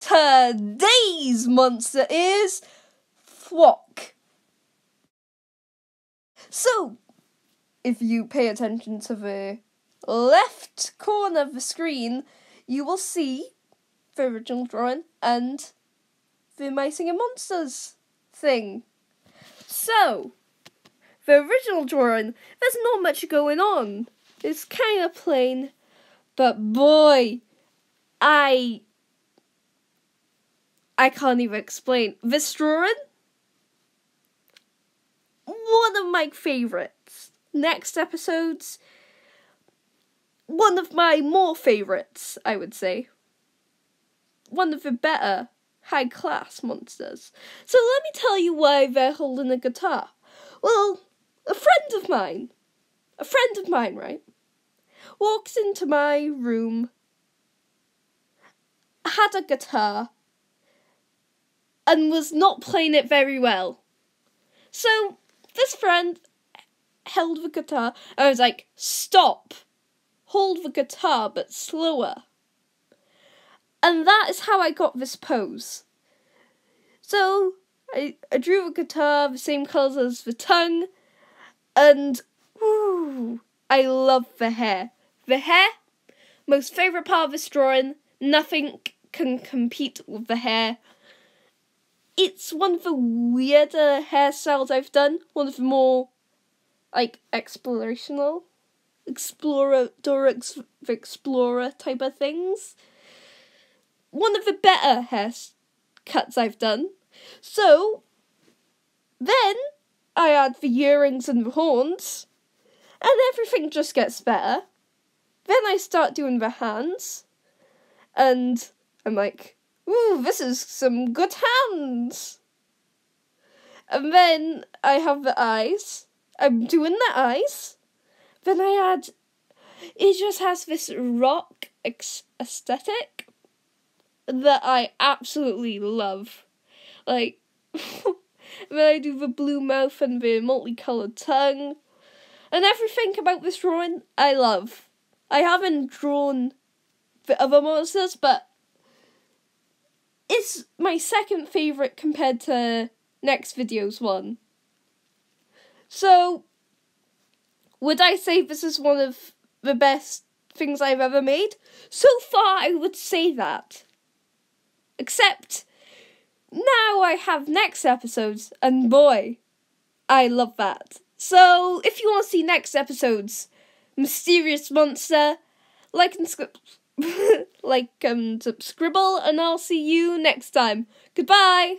Today's monster is Thwok. So, if you pay attention to the left corner of the screen, you will see the original drawing and the My Singing Monsters thing. So, the original drawing, there's not much going on. It's kind of plain, but boy, I I can't even explain. Drawing, one of my favorites. Next episodes, one of my more favorites, I would say. One of the better high class monsters. So let me tell you why they're holding a guitar. Well, a friend of mine, a friend of mine, right, walks into my room, had a guitar, and was not playing it very well. So this friend held the guitar and I was like, stop! Hold the guitar but slower. And that is how I got this pose. So I, I drew the guitar the same colours as the tongue and ooh, I love the hair. The hair, most favourite part of this drawing, nothing can compete with the hair. It's one of the weirder hairstyles I've done, one of the more like explorational, explorer, explorer type of things. One of the better haircuts I've done. So then I add the earrings and the horns, and everything just gets better. Then I start doing the hands, and I'm like, ooh, this is some good hands. And then I have the eyes. I'm doing the eyes. Then I add, it just has this rock aesthetic that I absolutely love. Like, then I do the blue mouth and the multicolored tongue. And everything about this drawing I love. I haven't drawn the other monsters, but it's my second favourite compared to next video's one. So, would I say this is one of the best things I've ever made? So far, I would say that. Except, now I have next episodes, and boy, I love that. So, if you want to see next episodes, Mysterious Monster, like and like um, subscribe, and I'll see you next time. Goodbye!